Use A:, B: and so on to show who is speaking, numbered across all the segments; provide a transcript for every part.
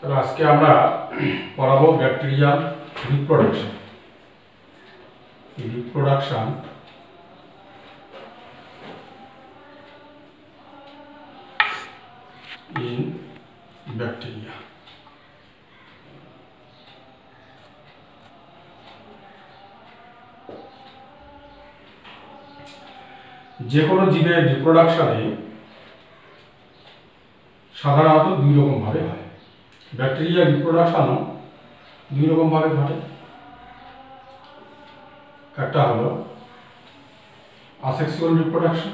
A: তাহলে আজকে আমরা পড়াবো bacterial reproduction. Reproduction in bacteria. যে কোনো জীবের রিপ্রোডাকশনে সাধারণত দুই রকম ভাবে হয়। ব্যাকটেরিয়া রিপ্রোডাকশনও দুই রকম ভাবে ঘটে। একটা হলো আসেক্সুয়াল রিপ্রোডাকশন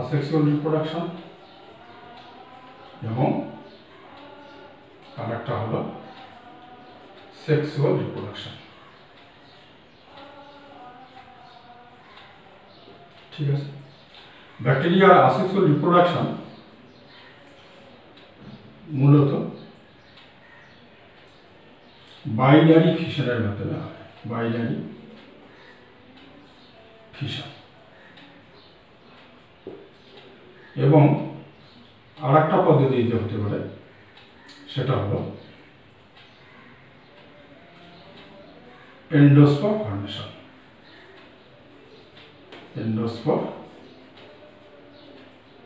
A: আসেক্সুয়াল রিপ্রোডাকশন এবং আর একটা হলো সেক্সুয়াল রিপ্রোডাকশন ঠিক আছে? ব্যাকটেরিয়ার আসেক্সুয়াল রিপ্রোডাকশন মূলত বাইনারি ফিশনের মাধ্যমে হয়। বাইনারি ফিশন এবং আর একটা পদ্ধতিতে হতে পারে, সেটা হলো endospore formation endospore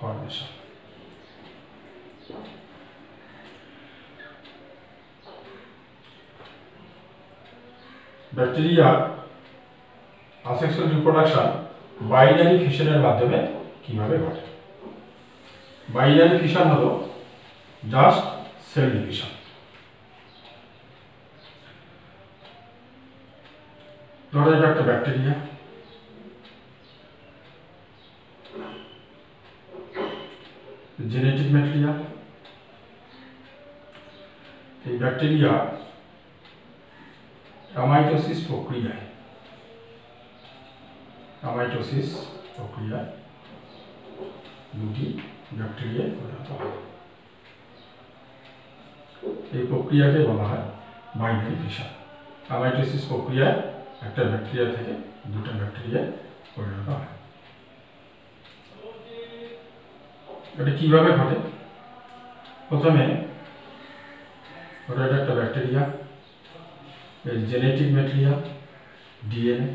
A: formation bacteria asexual reproduction binary ফিশনের মাধ্যমে কীভাবে ঘটে? বাইনারি ফিশন হলো জাস্ট সেল ডিভিশন ধরো এটা একটা ব্যাকটেরিয়া জেনেটিক ম্যাটেরিয়াল এই ব্যাকটেরিয়া অ্যামাইটোসিস প্রক্রিয়ায় অ্যামাইটোসিস প্রক্রিয়ায় দুটি ব্যাকটেরিয়ায় পরিণত হয় এই প্রক্রিয়াকে বলা হয় বাইনারি ফিশন অ্যামাইটোসিস প্রক্রিয়ায় একটা ব্যাকটেরিয়া থেকে দুটো ব্যাকটেরিয়ায় পরিণত হয় এটা কীভাবে ঘটে? প্রথমে, ওটা এটা একটা ব্যাকটেরিয়া এর জেনেটিক ম্যাটেরিয়াল ডিএনএ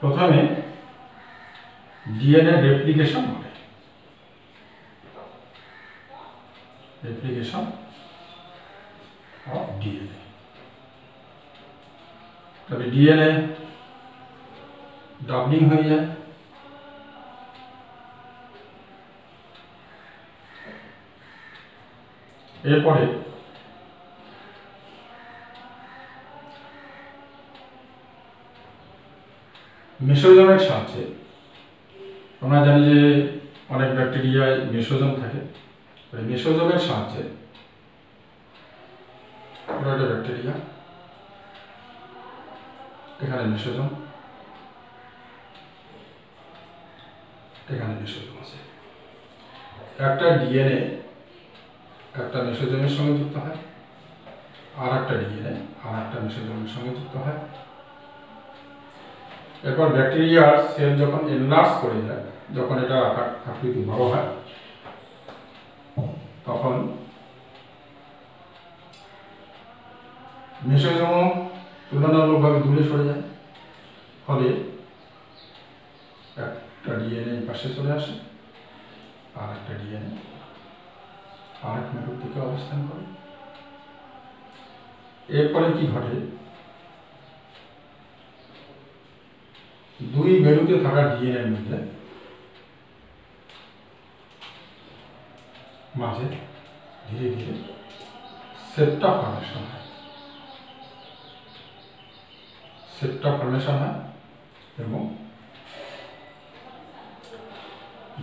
A: প্রথমে ডিএনএ রেপ্লিকেশন ঘটে। রেপ্লিকেশন অফ ডিএনএ তবে ডিএনএ ডাবলিং হয়ে যায় এরপরে মেসোজমের সাহায্যে আমরা জানি যে অনেক ব্যাকটেরিয়ায় মেসোজম থাকে। ওই মেসোজমের সাহায্যে ওটা একটা ব্যাকটেরিয়া এখানে মেসোজম এখানে মেসোজম আছে। একটা ডিএনএ একটা মেসোজমের সঙ্গে যুক্ত হয় আর একটা ডিএনএ আর একটা মেসোজমের সঙ্গে যুক্ত হয়। এরপর ব্যাকটেরিয়ার সেল যখন এনলার্জ করে যায়, যখন এটা আকৃতি বড় হয়, তখন মেসোজম তুলনামূলকভাবে দূরে সরে যায়। ফলে একটা ডিএনএ পাশে চলে আসে, আর একটা ডিএনএ আর এক মেরুর দিকে অবস্থান করে। এরপরে কি ঘটে? দুই মেরুতে থাকা ডিএনএর মধ্যে মাঝে ধীরে ধীরে সেটটা ফর্মেশন হয়। সেপ্টা ফর্মেশন হয় এবং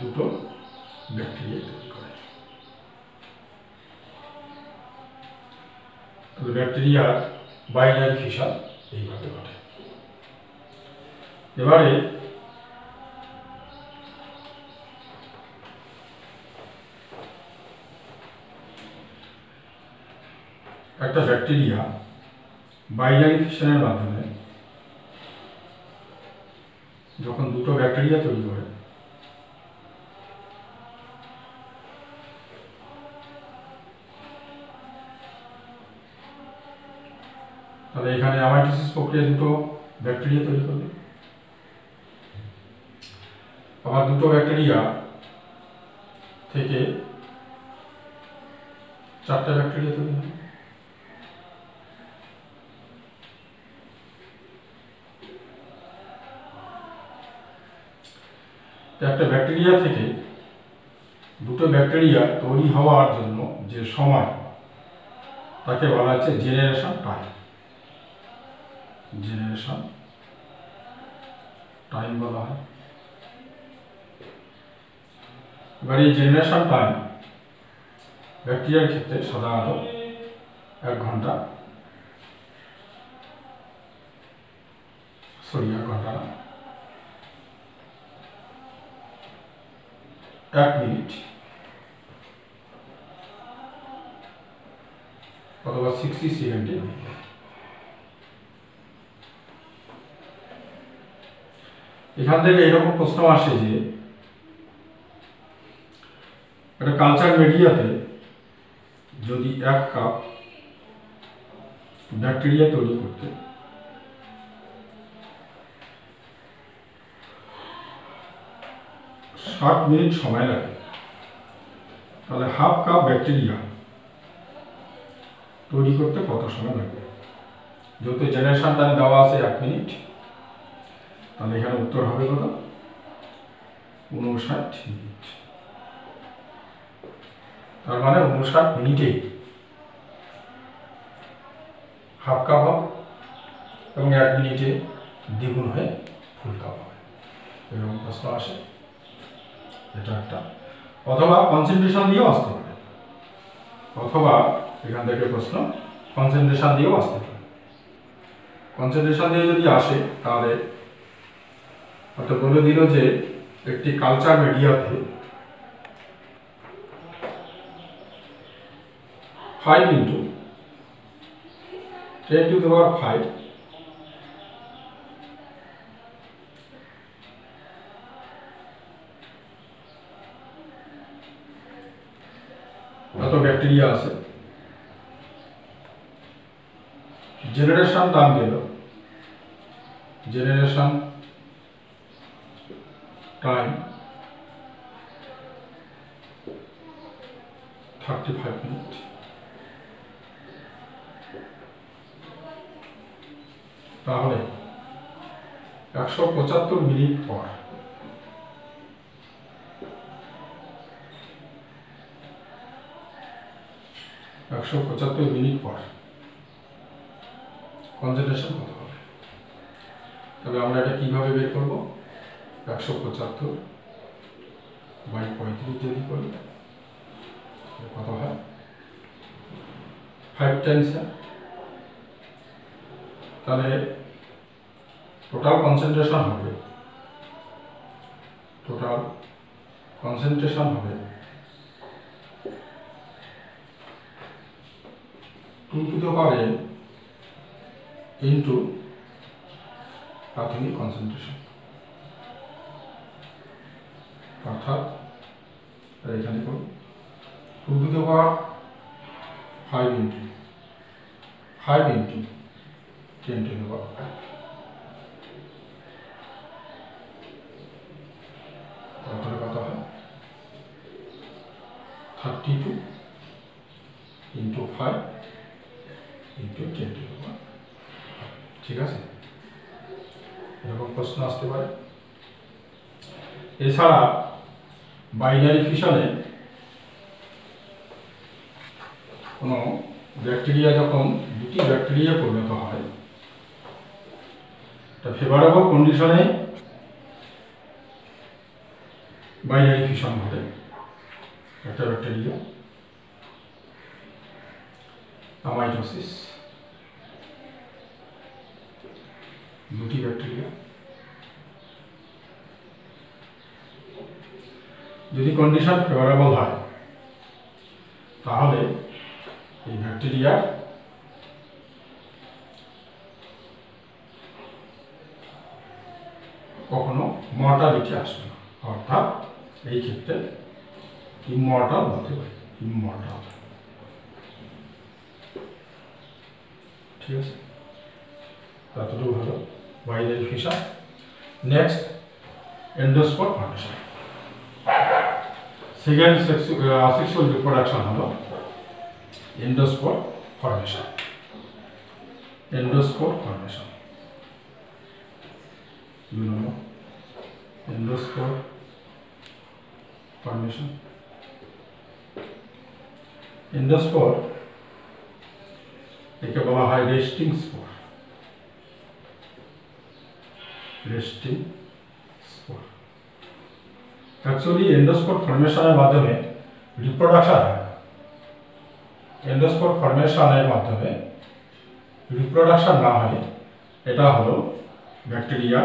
A: দুটো ব্যাকটেরিয়া তৈরি করে। ব্যাকটেরিয়ার বাইনারি ফিশন এইভাবে ঘটে। এবারে একটা ব্যাকটেরিয়া বাইনারি ফিশনের মাধ্যমে যখন দুটো ব্যাকটেরিয়া তৈরি করে তাহলে এখানে অ্যামাইটোসিস প্রক্রিয়া দুটো ব্যাকটেরিয়া তৈরি করবে আবার দুটো ব্যাকটেরিয়া থেকে চারটা ব্যাকটেরিয়া তৈরি হবে তো একটা ব্যাকটেরিয়া থেকে দুটো ব্যাকটেরিয়া তৈরি হওয়ার জন্য যে সময়, তাকে বলা হচ্ছে জেনারেশন টাইম। জেনারেশন টাইম বলা হয়। এবার এই জেনারেশন টাইম ব্যাকটেরিয়ার ক্ষেত্রে সাধারণত এক ঘণ্টা, সরি, এক ঘণ্টা না এক মিনিট। অথবা সিক্সটি সেকেন্ডে এখান থেকে এরকম প্রশ্ন আসে যে, একটা কালচার মিডিয়াতে যদি এক কাপ ব্যাকটেরিয়া তৈরি করতে ষাট মিনিট সময় লাগে। তাহলে হাফ কাপ ব্যাকটেরিয়া তৈরি করতে কত সময় লাগবে? যেহেতু জেনারেশন টাইম দেওয়া আছে এক মিনিট, তাহলে এখানে উত্তর হবে কত? উনষাট মিনিট। তার মানে উনষাট মিনিটে হাফ কাপ হবে এবং এক মিনিটে দ্বিগুণ হয়ে ফুল কাপ হবে। এরকম প্রশ্ন আসে। এটা একটা। অথবা কনসেন্ট্রেশন দিয়েও আসতে পারে। অথবা এখান থেকে প্রশ্ন কনসেন্ট্রেশন দিয়েও আসতে পারে। কনসেন্ট্রেশন দিয়ে যদি আসে, তাহলে হয়তো বলে দিল যে একটি কালচার মিডিয়াতে five into ten to the power five এত ব্যাকটেরিয়া আছে। জেনারেশন দাম দিল generation time thirty five minute তাহলে একশো পঁচাত্তর মিনিট পর একশো পঁচাত্তর মিনিট পর। কনসেন্ট্রেশন কত হবে? তবে আমরা এটা কীভাবে বের করব? একশো পঁচাত্তর বাই পঁয়ত্রিশ যদি করি কত হয়? ফাইভ টাইমস তাহলে টোটাল কনসেন্ট্রেশন হবে টোটাল কনসেন্ট্রেশন হবে two to the power into প্রাথমিক কনসেন্ট্রেশন অর্থাৎ এখানে করুন two to the five into five into ten to the power এছাড়া বাইনারি ফিশনে কোনো ব্যাকটেরিয়া যখন দুটি ব্যাকটেরিয়া পরিণত হয়, তা ফেভারেবল কন্ডিশনে বাইনারি ফিশন ঘটে। একটা ব্যাকটেরিয়া আমাইটোসিস দুটি ব্যাকটেরিয়া যদি কন্ডিশন ফেভারেবল হয়, তাহলে এই ব্যাকটেরিয়া কখনো মর্টালিটি আসবে না। অর্থাৎ এই ক্ষেত্রে ইমর্টাল হতে পারে ইমর্টাল ঠিক আছে? ততটুকু ভালো বাইরের visa next endospore foundation formation second sexual reproduction হলো endospore formation endospore formation you know endospoor formation endospoor একে বলা হয় resting spore resting spore actually endospore ফর্মেশনের মাধ্যমে রিপ্রোডাকশন হয়। এন্ডোস্পোর ফর্মেশনের মাধ্যমে রিপ্রোডাকশন না হয় এটা হলো ব্যাকটেরিয়া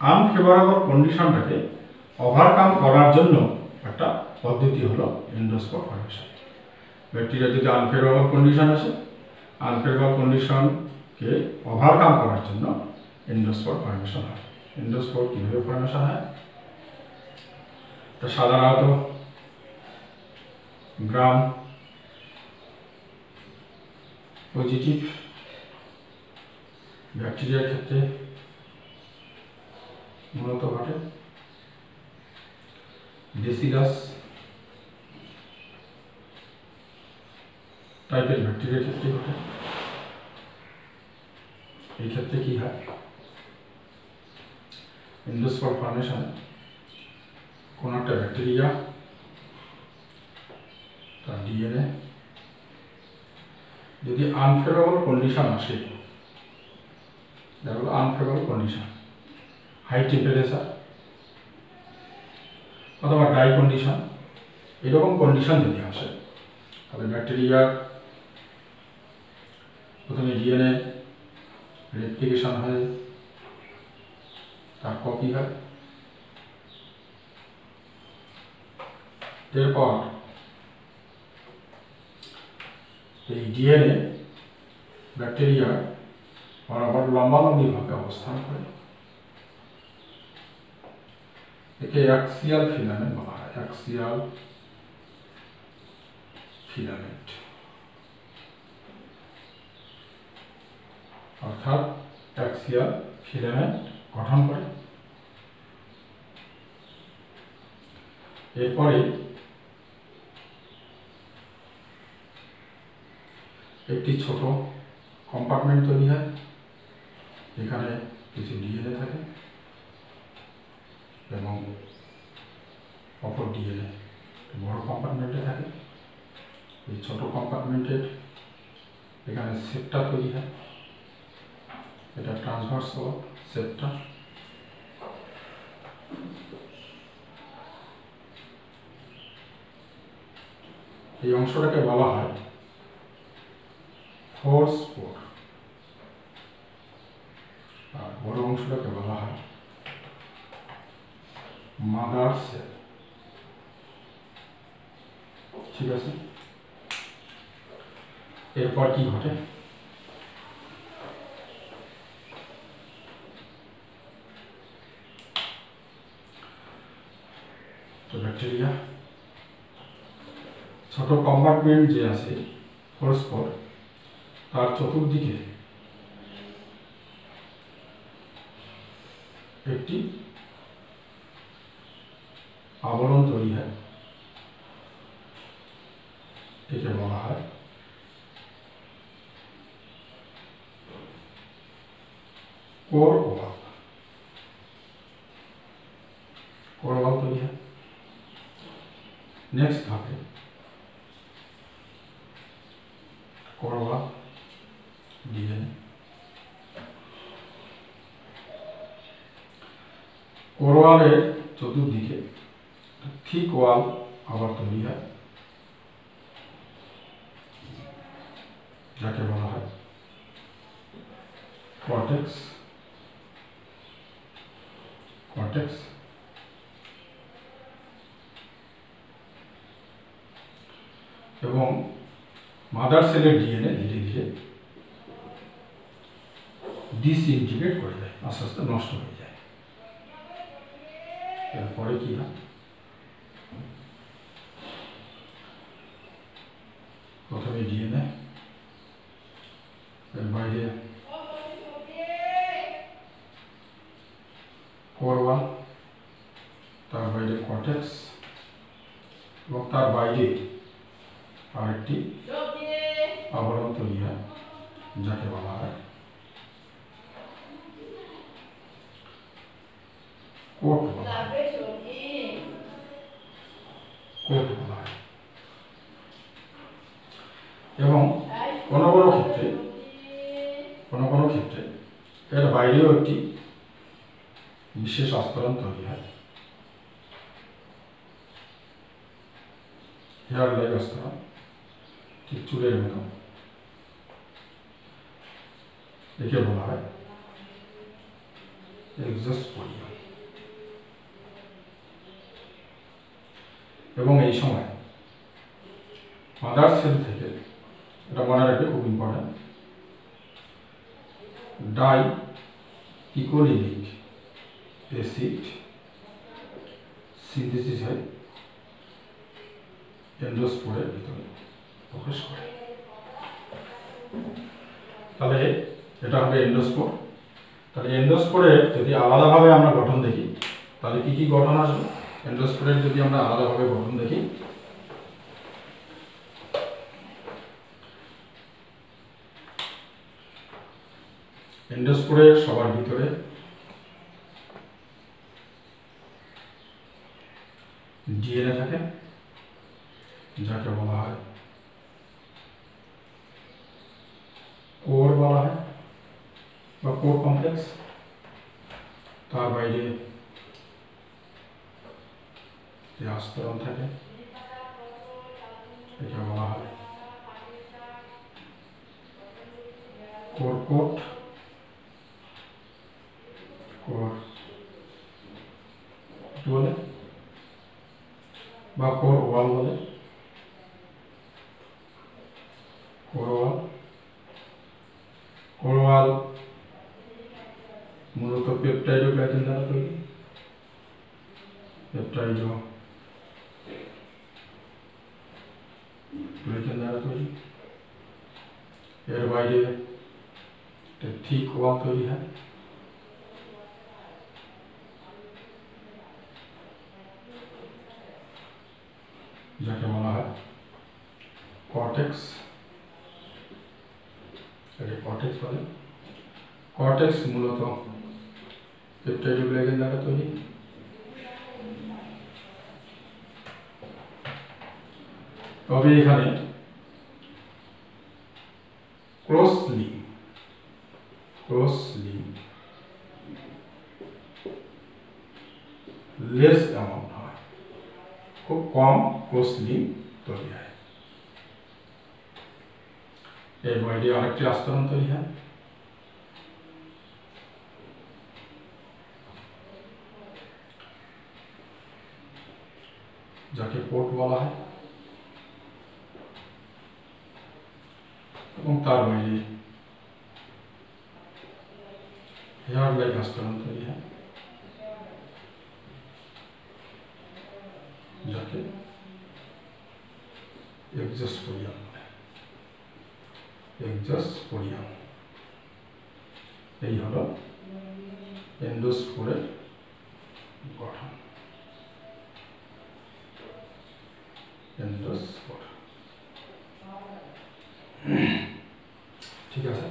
A: আনফেভারেবল কন্ডিশনটাকে ওভারকাম করার জন্য একটা পদ্ধতি হলো এন্ডোস্পোর ফর্মেশন ব্যাকটেরিয়া যদি আনফেভারেবল কন্ডিশন আছে আনফেভারেবল কন্ডিশনকে ওভারকাম করার জন্য এন্ডোস্পোর ফর্মেশন হয়। এন্ডোস্পোর কীভাবে ফর্মেশন হয়? তা সাধারণত গ্রাম পজিটিভ ব্যাকটেরিয়ার ক্ষেত্রে, মূলত ঘটে। ডেসিলাস টাইপের ব্যাকটেরিয়ার ক্ষেত্রে ঘটে। এই ক্ষেত্রে কি হয়? ইন্ডোস্পর ফর্মেশন কোনো একটা ব্যাকটেরিয়া তার ডিএনএ যদি আনফেভারেবল কন্ডিশন আসে দেখো আনফেভারেবল কন্ডিশন হাই টেম্পারেচার অথবা ড্রাই কন্ডিশন এরকম কন্ডিশন যদি আসে, তাহলে ব্যাকটেরিয়ার প্রথমে ডিএনএ রেপ্লিকেশন হয় তার কপি হয়? এরপর এই ডিএনএ ব্যাকটেরিয়ার বরাবর লম্বালম্বিভাবে অবস্থান করে। একে অ্যাক্সিয়াল ফিলামেন্ট বলা হয় অ্যাক্সিয়াল ফিলামেন্ট অর্থাৎ অ্যাক্সিয়াল ফিলামেন্ট গঠন করে। এরপরে একটি ছোট কম্পার্টমেন্ট তৈরি হয়। এখানে কিছু ডিএনএ থাকে এবং অপর ডিএনএ বড় কম্পার্টমেন্টে থাকে। এই ছোট কম্পার্টমেন্টের এখানে সেটটা তৈরি হয়। এটা ট্রান্সভার্স সেটটা এই অংশটাকে বলা হয় ফোর আর বড় অংশটাকে বলা হয় মাদার সেল। ঠিক আছে? এরপর কি ঘটে? তো ব্যাকটেরিয়া। ছোট কম্পার্টমেন্ট যে আছে পরস্পর তার চতুর্দিকে একটি আবরণ তৈরি হয় একে বলা হয় কোর ওয়াল কোর ওয়াল তৈরি হয় নেক্সট ধাপে কোর ওয়াল ডিএনএ কোর ওয়ালের চতুর্দিকে থিক ওয়াল আবার তৈরি হয়? যাকে বলা হয় কর্টেক্স। কর্টেক্স। এবং মাদার সেলের ডিএনএ ধীরে ধীরে ডিসইন্টিগ্রেট করে দেয়, আস্তে আস্তে নষ্ট হয়ে যায়। এরপরে কি হয় প্রথমে ডিএনএ এর বাইরে কোরওয়া তার বাইরে কটেক্স এবং তার বাইরে আরেকটি আবরণ তৈরি হয় যাকে বলা হয় কোট বলা হয় কোট বলা হয় এবং কোনো কোনো ক্ষেত্রে, কোনো কোনো ক্ষেত্রে এর বাইরেও একটি বিশেষ আস্তরণ তৈরি হয়। হেয়ার লাইক আস্তরণ, ঠিক চুলের মতো একে বলা হয় এক্সোস্পোরিয়াম এবং এই সময় মাদার সেল থেকে এটা মনে রাখবে খুব important dipicolinic acid synthesis হয় এন্ডোস্পোরের ভিতরে প্রবেশ করে। তাহলে এটা হবে এন্ডোস্পোর তাহলে এন্ডোস্পোরের যদি আলাদাভাবে আমরা গঠন দেখি, তাহলে কি কি গঠন আসবে? এন্ডোস্পোরের যদি আমরা আলাদাভাবে গঠন দেখি এন্ডোস্পোরের সবার ভিতরে। ডিএনএ থাকে, যাকে বলা হয় কোর বলা হয়, বা কোর কমপ্লেক্স। তার বাইরে যে আস্তরণ থাকে এটা বলা হয় কোর কোট। কোর কি বলে বা কোর ওয়াল বলে কোরওয়াল কোরওয়াল মূলত পেপটাইডো গ্লাইকেন দ্বারা তৈরি পেপটাইডো গ্লাইকেন দ্বারা তৈরি এর বাইরে একটা থিক ওয়াল তৈরি হয় যাকে বলা হয় কর্টেক্স এটাকে কর্টেক্স বলে কর্টেক্স মূলত পেপটাইডোগ্লাইকেন দ্বারা তৈরি তবে এখানে ক্লোজলি ক্লোজলি লেস অ্যামাউন্ট হয় খুব কম ক্লোজলি তৈরি হয়। এর বাইরে আরেকটি আস্তরণ তৈরি হয়। যাকে পোর্ট বলা হয়। এবং তার বাইরে হেয়ার লাইক আস্তরণ তৈরি হয়। যাকে এক্সোস্পোরিয়াম এক্সোস্পোরিয়াম এই হলো এন্ডোস্পোরের গঠন এন্ডোস্পোর ঠিক আছে